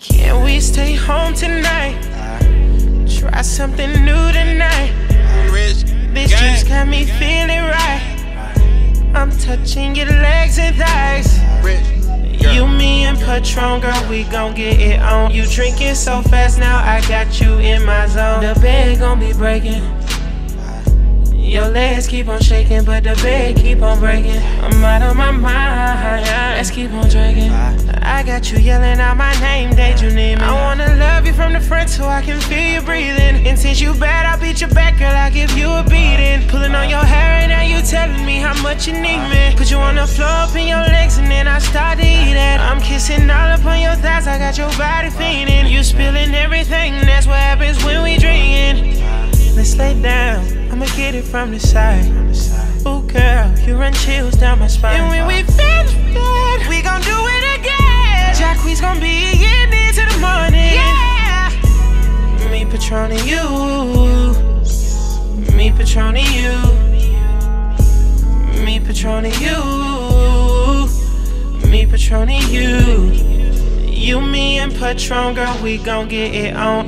Can we stay home tonight? Try something new tonight. Rich This gang. juice got me feeling right. I'm touching your legs and thighs. Rich. You, me, and Patron, girl, we gon' get it on. You drinking so fast now, I got you in my zone. The bed gon' be breaking. Your legs keep on shaking, but the bed keep on breaking. I'm out of my mind. Let's keep on drinking. I got you yelling out my name, daydreaming. I wanna love you from the front so I can feel you breathing. And since you bad, I'll beat your back, girl. I'll give you a beating. Pulling on your hair, and now you telling me how much you need me. Put you on the floor, up in your legs, and then I start to eat it. I'm kissing all up on your thighs, I got your body feeding. You spilling everything, that's what happens when we drinking. Let's lay down, I'ma get it from the side. Ooh, girl, you run chills down my spine. And when we Patroni you. Me Patroni you. Me Patroni you. You, me and Patron, girl, we gon' get it on.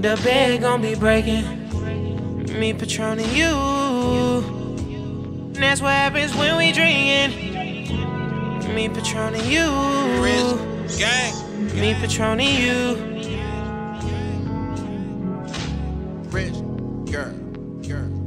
The bed gon' be breaking. Me Patroni you. And that's what happens when we drinkin'. Me Patroni you. Gang. Me Patroni you. Rich girl future.